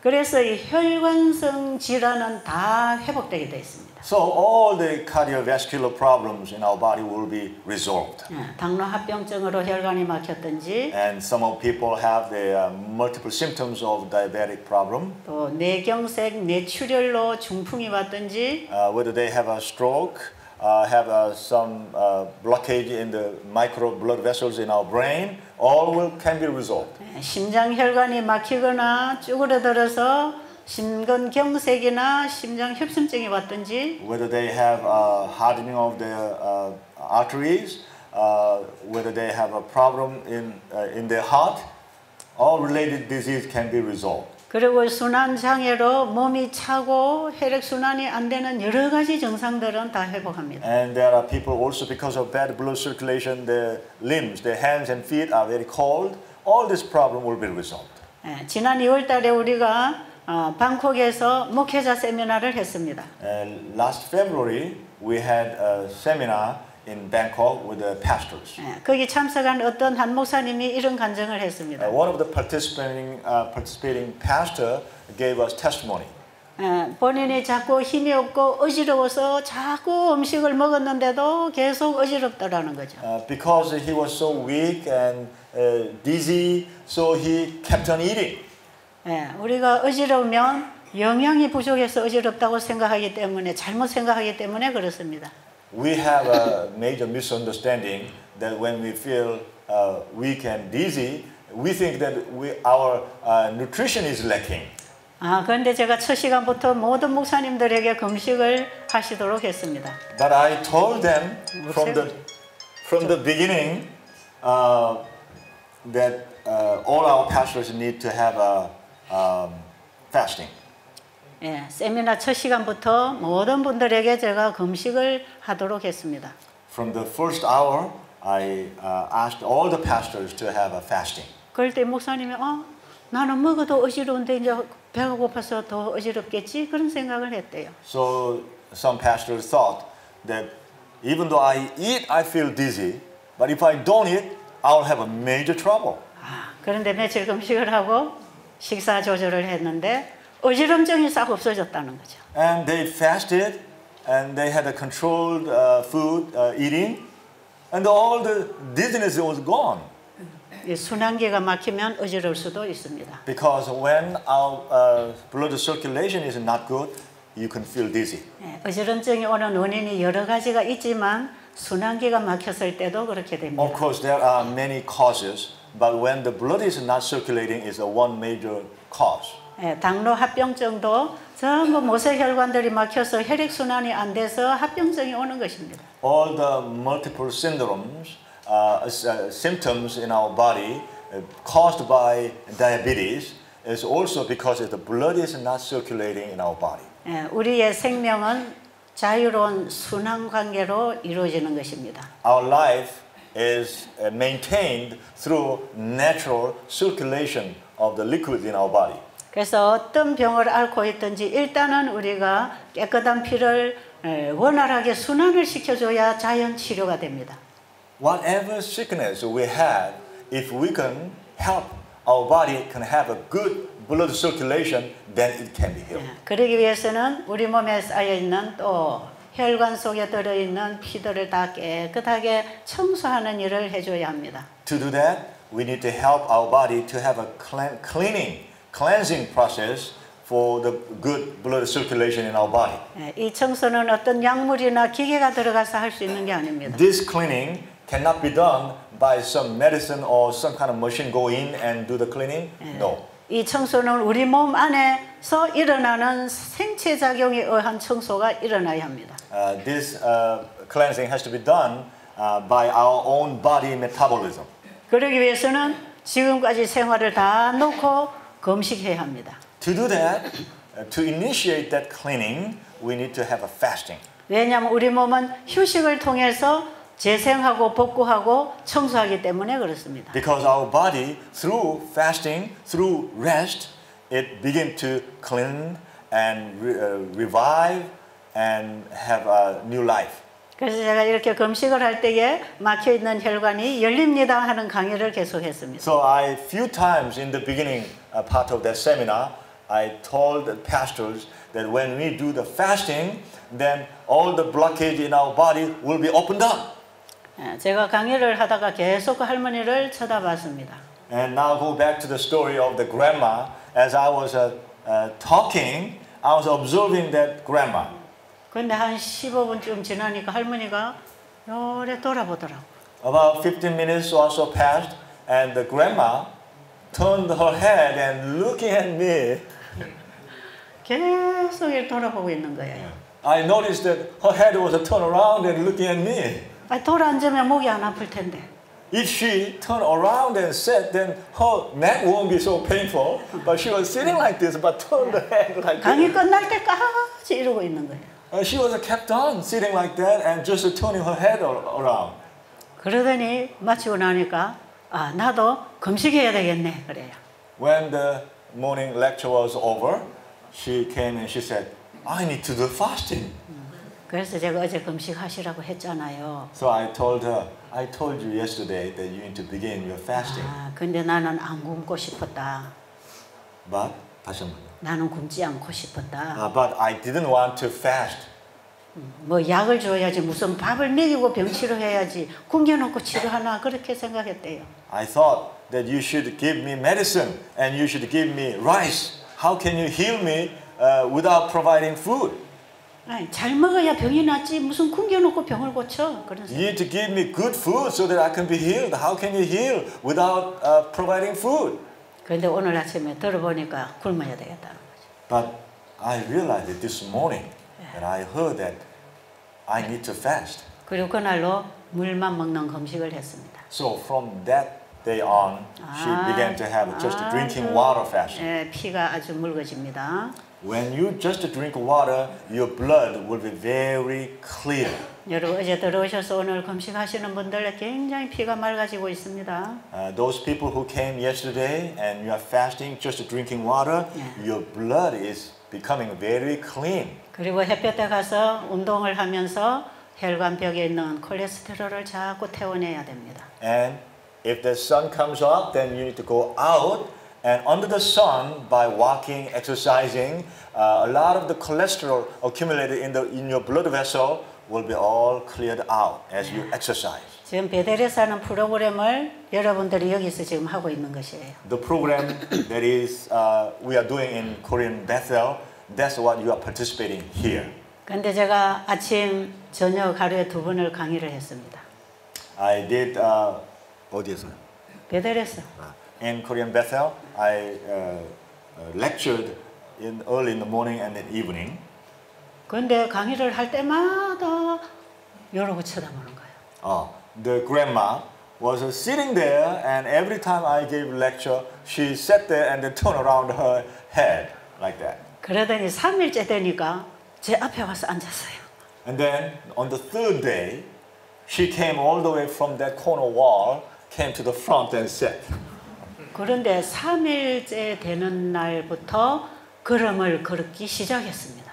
그래서 이 혈관성 질환은 다 회복되게 돼 있습니다. So all the cardiovascular problems in our body will be resolved. 예, 당뇨 합병증으로 혈관이 막혔든지 And some of people have the uh, multiple symptoms of diabetic problem, 또 뇌경색, 뇌출혈로 중풍이 왔든지 uh, whether they have a stroke, uh, have uh, some uh, blockage in the micro blood vessels in our brain, all will can be resolved. 예, 심장 혈관이 막히거나 쭈그러들어서 심근경색이나 심장 협심증이 왔든지 Whether they have uh, hardening of their uh, arteries, uh, whether they have a problem in uh, in their heart, all related disease can be resolved. 그리고 순환 장애로 몸이 차고 혈액 순환이 안 되는 여러 가지 증상들은 다 회복합니다. And there are people also because of bad blood circulation, their limbs, their hands and feet are very cold. All this problem will be resolved. 예, 지난 2월달에 우리가 어, 방콕에서 목회자 세미나를 했습니다. And last February, we had a seminar in Bangkok with the pastors. 예, 거기 참석한 어떤 한 목사님이 이런 간증을 했습니다. Uh, one of the participating uh, participating pastor gave us testimony. 예, 본인이 자꾸 힘이 없고 어지러워서 자꾸 음식을 먹었는데도 계속 어지럽더라는 거죠. Uh, because he was so weak and uh, dizzy, so he kept on eating. 예, 우리가 어지러우면 영양이 부족해서 어지럽다고 생각하기 때문에 잘못 생각하기 때문에 그렇습니다. We have a major misunderstanding that when we feel uh, weak and dizzy, we think that we, our uh, nutrition is lacking. 아, 그런데 제가 첫 시간부터 모든 목사님들에게 금식을 하시도록 했습니다. But I told them from the from the beginning uh, that uh, all our pastors need to have a um, fasting. 예, 세미나 첫 시간부터 모든 분들에게 제가 금식을 하도록 했습니다. From the first hour, I uh, asked all the pastors to have a fasting. 그럴 때 목사님이 어, 나는 먹어도 어지러운데 이제 배가 고파서 더 어지럽겠지 그런 생각을 했대요. So some pastors thought that even though I eat, I feel dizzy, but if I don't eat, I'll have a major trouble. 아, 그런데 며칠 금식을 하고 식사 조절을 했는데 어지럼증이 싹 없어졌다는 거죠. And they fasted, and they had a controlled uh, food uh, eating, and all the dizziness was gone. 이 순환기가 막히면 어지러울 수도 있습니다. Because when our uh, blood circulation is not good, you can feel dizzy. 예, 어지럼증이 오는 원인이 여러 가지가 있지만 순환기가 막혔을 때도 그렇게 됩니다. Of course, there are many causes, but when the blood is not circulating, is a one major cause. 예, 당뇨 합병증도 전부 모세혈관들이 막혀서 혈액순환이 안 돼서 합병증이 오는 것입니다. All the multiple syndromes, uh, s- uh, symptoms in our body uh, caused by diabetes is also because the blood is not circulating in our body. 예, 우리의 생명은 자유로운 순환 관계로 이루어지는 것입니다. Our life is uh, maintained through natural circulation of the liquid in our body. 그래서 어떤 병을 앓고 있든지 일단은 우리가 깨끗한 피를 에, 원활하게 순환을 시켜줘야 자연 치료가 됩니다. Whatever sickness we have, if we can help our body can have a good blood circulation, then it can be healed. 예, 그러기 위해서는 우리 몸에 쌓여 있는 또 혈관 속에 들어 있는 피들을 다 깨끗하게 청소하는 일을 해줘야 합니다. To do that, we need to help our body to have a clean, cleaning, cleansing process for the good blood circulation in our body. 예, 이 청소는 어떤 약물이나 기계가 들어가서 할 수 있는 게 아닙니다. This cleaning cannot be done by some medicine or some kind of machine go in and do the cleaning. No. 이 청소는 우리 몸 안에서 일어나는 생체 작용에 의한 청소가 일어나야 합니다. Uh, this uh, cleansing has to be done uh, by our own body metabolism. 그러기 위해서는 지금까지 생활을 다 놓고 금식해야 합니다. To do that, uh, to initiate that cleaning, we need to have a fasting. 왜냐하면 우리 몸은 휴식을 통해서 재생하고 복구하고 청소하기 때문에 그렇습니다. Because our body, through fasting, through rest, it begin to clean and re- uh, revive and have a new life. 그래서 제가 이렇게 금식을 할 때에 막혀 있는 혈관이 열립니다 하는 강의를 계속했습니다. So I, few times in the beginning uh, part of that seminar, I told the pastors that when we do the fasting, then all the blockage in our body will be opened up. 예, 제가 강의를 하다가 계속 그 할머니를 쳐다봤습니다. And now go back to the story of the grandma. As I was uh, uh, talking, I was observing that grandma. 근데 한 15분쯤 지나니까 할머니가 요래 돌아보더라고. About 15 minutes or so passed, and the grandma turned her head and looking at me. 계속 돌아보고 있는 거예요. I noticed that her head was turned around and looking at me. 아, 돌아앉으면 목이 안 아플 텐데. If she turned around and sat, then her neck won't be so painful. But she was sitting like this, but turned the head like 강의 this. 끝날 때까지 이러고 있는 거예요. And she was kept on sitting like that and just turning her head ar- around. 그러더니 마치고 나니까 아 나도 금식해야 되겠네 그래요. When the morning lecture was over, she came and she said, I need to do fasting. 그래서 제가 어제 금식하시라고 했잖아요. So I told her, I told you yesterday that you need to begin your fasting. 아 근데 나는 안 굶고 싶었다. But, 다시 한번. 나는 굶지 않고 싶었다. Uh, but I didn't want to fast. 뭐 약을 줘야지 무슨 밥을 먹이고 병 치료해야지 굶겨놓고 치료하나 그렇게 생각했대요. I thought that you should give me medicine and you should give me rice. How can you heal me uh, without providing food? 아니, 잘 먹어야 병이 낫지 무슨 굶겨놓고 병을 고쳐 그런 You need to give me good food so that I can be healed. How can you heal without uh, providing food? 그런데 오늘 아침에 들어보니까 굶어야 되겠다는 거죠. But I realized it this morning that I heard that I need to fast. 그리고 그날로 물만 먹는 금식을 했습니다. So from that day on, she began to have just drinking water fasting. 예, 피가 아주 묽어집니다. When you just drink water, your blood will be very clear. 여러분 어제 들어오셔서 오늘 금식하시는 분들 굉장히 피가 맑아지고 있습니다. Uh, those people who came yesterday and you are fasting, just drinking water, Yeah. your blood is becoming very clean. 그리고 햇볕에 가서 운동을 하면서 혈관벽에 있는 콜레스테롤을 자꾸 태워내야 됩니다. And if the sun comes up, then you need to go out. And under the sun, by walking, exercising, uh, a lot of the cholesterol accumulated in, the, in your blood vessel will be all cleared out as you exercise. 지금 베델에서 하는 프로그램을 여러분들이 여기서 지금 하고 있는 것이에요. The program *coughs* that is uh, we are doing in Korean Bethel, that's what you are participating here. 근데 제가 아침, 저녁 하루에 두 번을 강의를 했습니다. I did uh, 어디에서요? 베델에서. In Korean Bethel, I uh, uh, lectured in early in the morning and in evening. 그런데 강의를 할 때마다 이러고 쳐다보는 거예요. Uh, the grandma was uh, sitting there, and every time I gave lecture, she sat there and then turned around her head like that. 그러더니 3일째 되니까 제 앞에 와서 앉았어요. And then on the third day, she came all the way from that corner wall, came to the front and sat. 그런데 3일째 되는 날부터 걸음을 걸기 시작했습니다.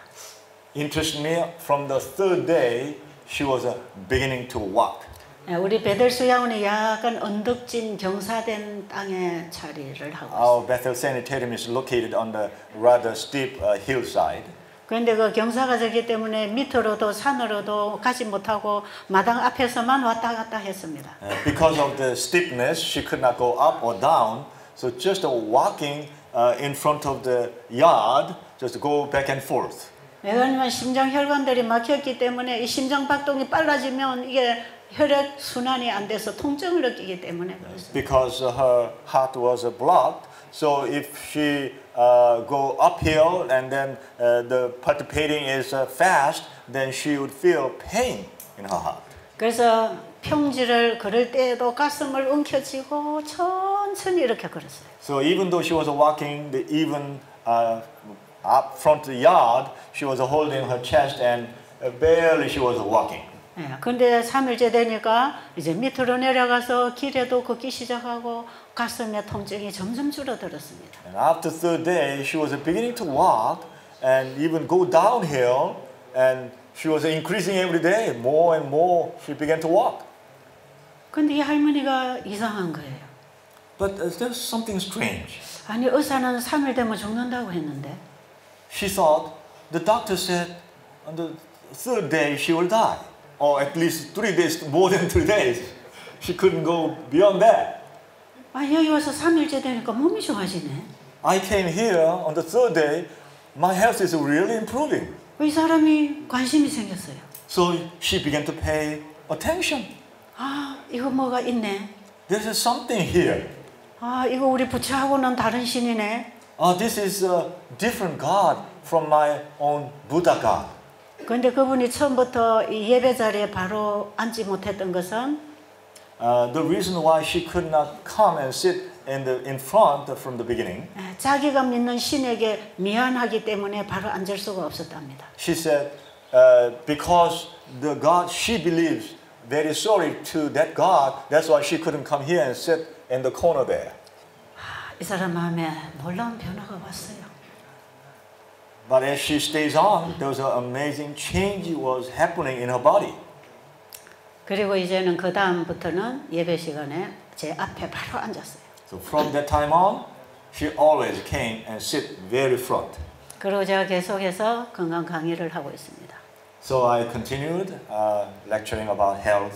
Interestingly, from the third day, she was uh, beginning to walk. 예, 우리 베델수 야원이 약간 언덕진 경사된 땅에 자리를 하고 있어요. Our Bethel Sanitarium is located on the rather steep uh, hillside. 그런데 그 경사가 저기 때문에 밑으로도 산으로도 가지 못하고 마당 앞에서만 왔다 갔다 했습니다. Uh, because of the steepness, she could not go up or down. So just uh, walking uh, in front of the yard, just go back and forth. 왜냐하면 심장 혈관들이 막혔기 때문에 이 심장 박동이 빨라지면 이게 혈액 순환이 안 돼서 통증을 느끼기 때문에 그렇습니다. Because uh, her heart was uh, blocked. So if she uh, go uphill and then uh, the palpitating is uh, fast, then she would feel pain in her heart. 그래서 평지를 걸을 때에도 가슴을 움켜쥐고 천천히 이렇게 걸었어요. So even though she was walking the even uh, up front the yard, she was holding her chest and uh, barely she was walking. 예, 근데 3일째 되니까 이제 밑으로 내려가서 길에도 걷기 시작하고 가슴의 통증이 점점 줄어들었습니다. And after third day, she was beginning to walk and even go downhill, and she was increasing every day. More and more, she began to walk. 근데 이 할머니가 이상한 거예요. But uh, there's something strange. 아니 의사는 3일 되면 죽는다고 했는데 She thought the doctor said on the third day she will die, or at least three days, more than three days. She couldn't go beyond that. 아 여기 와서 3일째 되니까 몸이 좋아지네. I came here on the third day. My health is really improving. 이 사람이 관심이 생겼어요. So she began to pay attention. 아 이거 뭐가 있네. There is something here. 아 이거 우리 부처하고는 다른 신이네. Oh, this is a different God from my own Buddha God. 그런데 그분이 처음부터 이 예배 자리에 바로 앉지 못했던 것은 Uh, the reason why she could not come and sit in the in front from the beginning, 에, 자기가 믿는 신에게 미안하기 때문에 바로 앉을 수가 없었답니다. she said, uh, because the God she believes very sorry to that God, that's why she couldn't come here and sit in the corner there. 아, 이 사람 마음에 놀라운 변화가 왔어요. But as she stays on, there was an amazing change was happening in her body. 그리고 이제는 그 다음부터는 예배 시간에 제 앞에 바로 앉았어요. So from that time on, she always came and sit very front. 그리고 제가 계속해서 건강 강의를 하고 있습니다. So I continued uh, lecturing about health,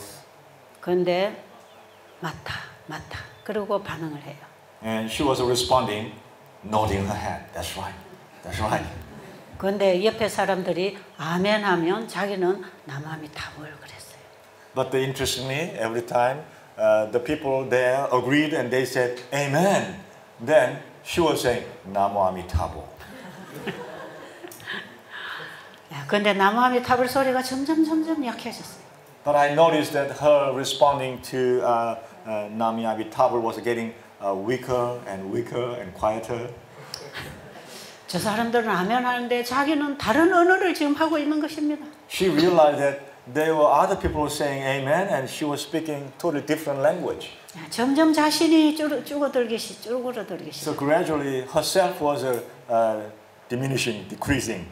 그런데 맞다, 맞다. 그리고 반응을 해요. and she was responding, nodding her head. That's right. That's right. 그런데 옆에 사람들이 아멘 하면 자기는 남함이 답을 그랬어요. But the interestingly, every time uh, the people there agreed and they said Amen, then she was saying Namo Amitabha. 남함이 답을 소리가 점점 점점 약해졌어요. But I noticed that her responding to uh, uh, Nami Amitabha was getting uh, weaker and weaker and quieter. 저 사람들은 아멘 하는데 자기는 다른 언어를 지금 하고 있는 것입니다. She realized that there were other people saying Amen, and she was speaking totally different language. 점점 자신이 쭈그러들기 시. So gradually, herself was uh, uh, diminishing, decreasing.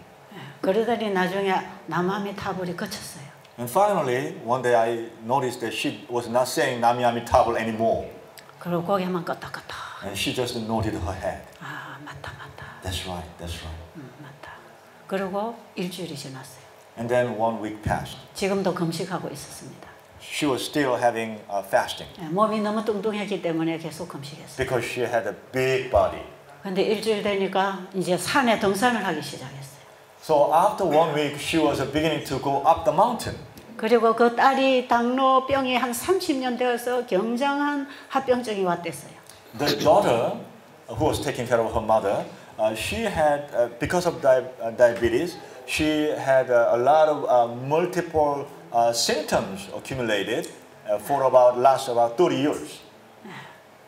그러더니 나중에 남함이 타불이 거쳤어요. And finally, one day I noticed that she was not saying Nami Amitabha anymore. 그리고 고개만 끄덕끄덕. And she just nodded her head. 아 맞다 맞다. That's right, that's right. 음, 맞다. 그리고 일주일이 지났어요. And then one week passed. 지금도 금식하고 있었습니다. She was still having uh, fasting 예, 몸이 너무 뚱뚱했기 때문에 계속 금식했어요. because she had a big body. 근데 일주일 되니까 이제 산에 등산을 하기 시작했어요. So after one week, she was beginning to go up the mountain. 그리고 그 딸이 당뇨병이 한 30년 되어서 굉장한 합병증이 왔댔어요. The daughter, who was taking care of her mother, uh, she had, uh, because of di- uh, diabetes, she had uh, a lot of uh, multiple uh, symptoms accumulated uh, for about last about 30 years.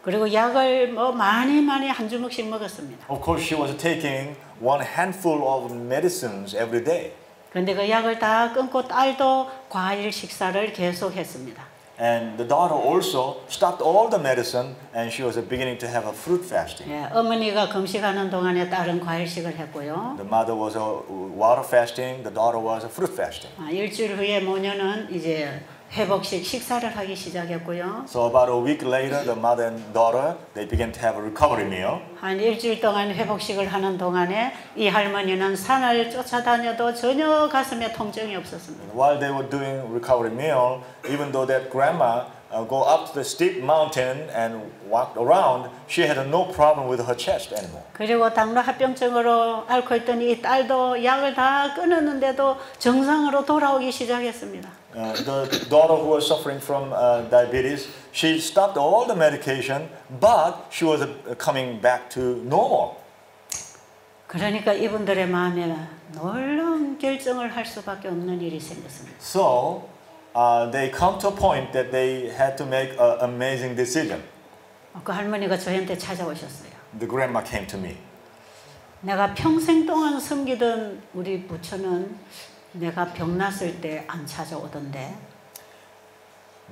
그리고 약을 뭐 많이 많이 한 주먹씩 먹었습니다. Of course, she was taking one handful of medicines every day. 그런데 그 약을 다 끊고 딸도 과일 식사를 계속했습니다. And the daughter also stopped all the medicine and she was beginning to have a fruit fasting. 예, 어머니가 금식하는 동안에 딸은 과일식을 했고요. The mother was a water fasting, the daughter was a fruit fasting. 아, 일주일 후에 모녀는 이제 회복식 식사를 하기 시작했고요. So about a week later, the mother and daughter they began to have a recovery meal. 한 일주일 동안 회복식을 하는 동안에 이 할머니는 산을 쫓아다녀도 전혀 가슴에 통증이 없었습니다. While they were doing recovery meal, even though that grandma uh, go up the steep mountain and walked around, she had no problem with her chest anymore. 그리고 당뇨 합병증으로 앓고 있던 이 딸도 약을 다 끊었는데도 정상으로 돌아오기 시작했습니다. Uh, the daughter who was suffering from uh, diabetes, she stopped all the medication, but she was uh, coming back to normal. 그러니까 이분들의 마음에 놀라운 결정을 할 수밖에 없는 일이 생겼습니다. So uh, they come to a point that they had to make an amazing decision. 그 할머니가 저한테 찾아오셨어요. The grandma came to me. 내가 평생 동안 섬기던 우리 부처는 내가 병 났을 때 안 찾아오던데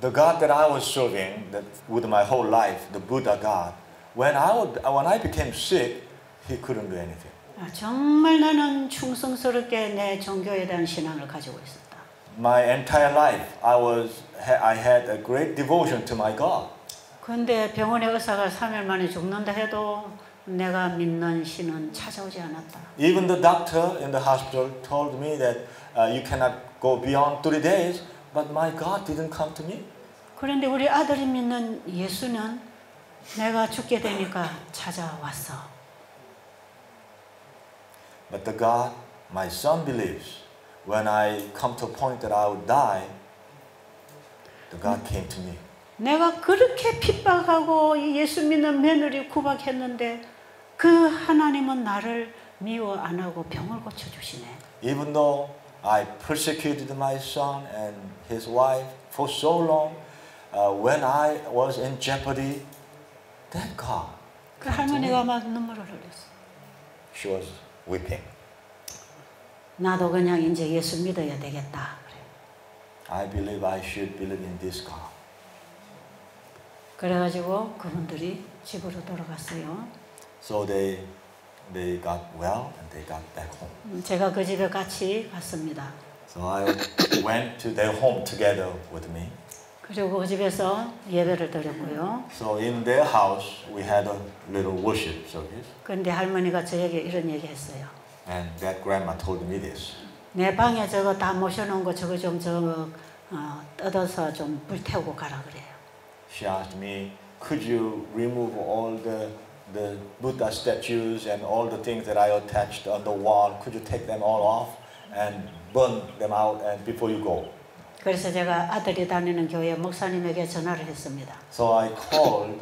The God that I was serving that with my whole life, the Buddha God, when I, would, when I became sick, he couldn't do anything. 아, 정말 나는 충성스럽게 내 종교에 대한 신앙을 가지고 있었다. My entire life, I, was, I had a great devotion to my God. 그런데 병원의 의사가 3일 만에 죽는다 해도 내가 믿는 신은 찾아오지 않았다. Even the doctor in the hospital told me that uh, you cannot go beyond three days, but my God didn't come to me. 그런데 우리 아들이 믿는 예수는 내가 죽게 되니까 찾아왔어. But the God my son believes, when I come to a point that I would die, the God came to me. 내가 그렇게 핍박하고 이 예수 믿는 며느리 구박했는데 그 하나님은 나를 미워 안 하고 병을 고쳐 주시네. Even though I persecuted my son and his wife for so long, uh, when I was in jeopardy, that God, 그 할머니가 막 눈물을 흘렸어. she was weeping. 나도 그냥 이제 예수 믿어야 되겠다. 그래. I believe I should believe in this God. 그래가지고 그분들이 집으로 돌아갔어요. So they, they got well and they got back home. 음, 제가 그 집에 같이 갔습니다. So I went to their home together with me. 그리고 그 집에서 예배를 드렸고요. So in their house, we had a little worship service. 그런데 할머니가 저에게 이런 얘기했어요. And that grandma told me this. 내 방에 저거 다 모셔놓은 거 저거 좀 저거 어, 뜯어서 좀 불태우고 가라 그래요. She asked me, could you remove all the, the Buddha statues and all the things that I attached on the wall? Could you take them all off and burn them out and before you go? 그래서 제가 아들이 다니는 교회 목사님에게 전화를 했습니다. So I called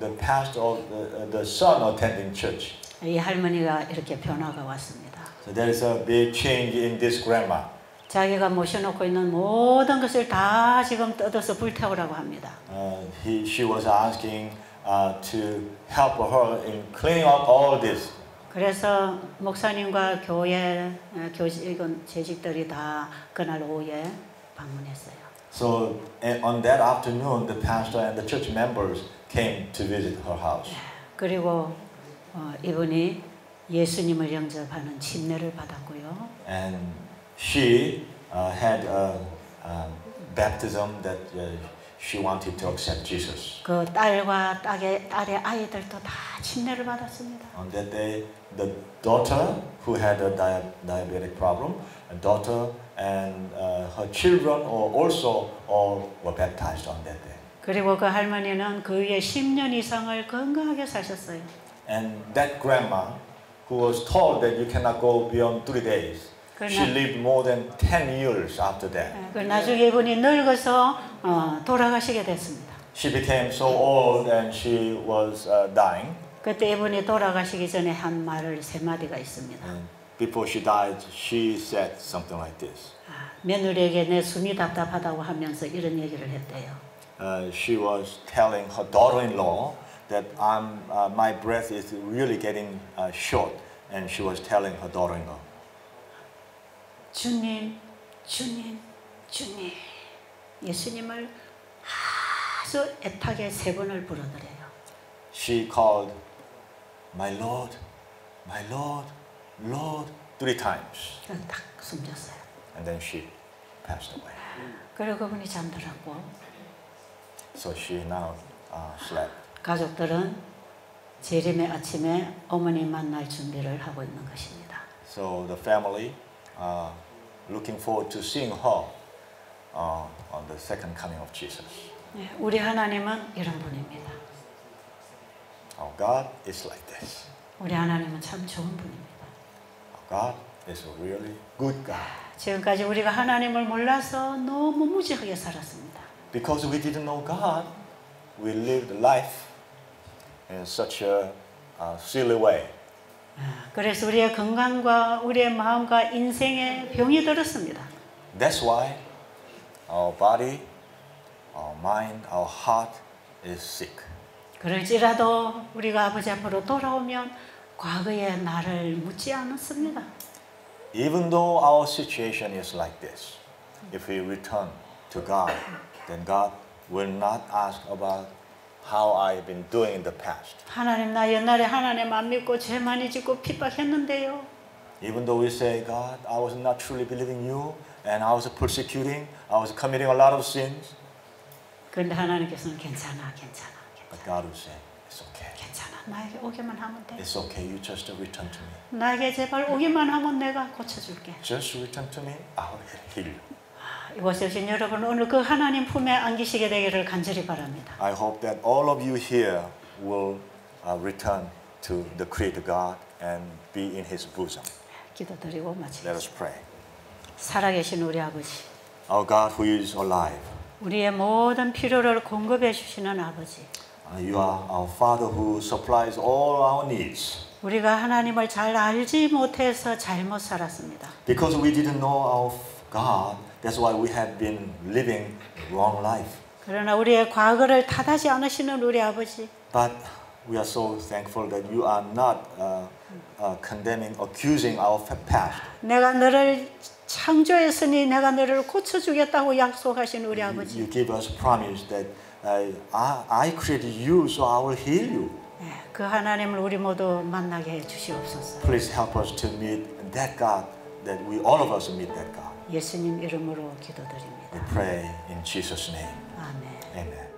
the pastor of the, the son attending church. 이 할머니가 이렇게 변화가 왔습니다. So there is a big change in this grandma. 자기가 모셔놓고 있는 모든 것을 다 지금 뜯어서 불태우라고 합니다. Uh, he, she was asking Uh, to help her in cleaning up all this. 그래서 목사님과 교회 어, 교직원 재직들이 다 그날 오후에 방문했어요. So on that afternoon, the pastor and the church members came to visit her house. 그리고 어, 이분이 예수님을 영접하는 침례를 받았고요. And she uh, had a, a baptism that uh, she wanted to accept Jesus. 그 딸과 딸의, 딸의 아이들도 다 침례를 받았습니다. On that day, the daughter who had a dia- diabetic problem, a daughter and uh, her children all also all were baptized on that day. 그리고 그 할머니는 그 위에 10년 이상을 건강하게 사셨어요. And that grandma, who was told that you cannot go beyond three days, she 그러나- lived more than 10 years after that. 그 나중에 이분이 늙어서 어, 돌아가시게 됐습니다. She became so old and she was uh, dying. 그때 이분이 돌아가시기 전에 한 말을 세 마디가 있습니다. And before she died, she said something like this. 아, 며느리에게 내 숨이 답답하다고 하면서 이런 얘기를 했대요. Uh, she was telling her daughter-in-law that I'm, uh, my breath is really getting uh, short, and she was telling her daughter-in-law, 주님, 주님, 주님. 예수님을 아주 애타게 세 번을 부르더래요. she called, "My Lord, my Lord, Lord," three times, 딱 숨졌어요. and then she passed away. 그리고 그분이 잠들었고 So she now uh, slept. 가족들은 재림의 아침에 어머니 만날 준비를 하고 있는 것입니다. So the family uh, looking forward to seeing her uh, on the second coming of Jesus. 네, 우리 하나님은 이런 분입니다. Our God is like this. 우리 하나님은 참 좋은 분입니다. Our God is a really good God. 지금까지 우리가 하나님을 몰라서 너무 무지하게 살았습니다. Because we didn't know God, we lived life in such a uh, silly way. 그래서 우리의 건강과 우리의 마음과 인생에 병이 들었습니다. That's why our body, our mind, our heart is sick. 그럴지라도 우리가 아버지 앞으로 돌아오면 과거의 나를 묻지 않았습니다. Even though our situation is like this, if we return to God, then God will not ask about how I've been doing in the past. 하나님 나 옛날에 하나님 안 믿고 죄 많이 짓고 핍박했는데요. Even though we say, God, I was not truly believing you, and I was persecuting, I was committing a lot of sins, 그런데 하나님께서는 괜찮아, 괜찮아, but God will say, It's okay. 괜찮아. 나에게 오기만 하면 돼. It's okay. You just return to me. 나에게 제발 오기만 하면 내가 고쳐줄게. Just return to me. I'll heal you. 이곳에 오신 여러분 오늘 그 하나님 품에 안기시게 되기를 간절히 바랍니다. I hope that all of you here will uh, return to the Creator God and be in His bosom. 기도드리고 Let 마치겠습니다. us pray. 살아계신 우리 아버지, Our God who is alive, 우리의 모든 필요를 공급해 주시는 아버지, uh, you are our Father who supplies all our needs. 우리가 하나님을 잘 알지 못해서 잘못 살았습니다. Because we didn't know our God, that's why we have been living wrong life. 그러나 우리의 과거를 탓하지 않으시는 우리 아버지, But we are so thankful that you are not uh, uh, condemning, accusing our fa- past. 내가 너를 창조했으니 내가 너를 고쳐주겠다고 약속하신 우리 아버지, You give us promise that uh, I, I created you, so I will heal you. 예, 그 하나님을 우리 모두 만나게 해 주시옵소서. Please help us to meet that God, that we all of us meet that God. 예수님 이름으로 기도드립니다. We pray in Jesus' name. 아멘. Amen.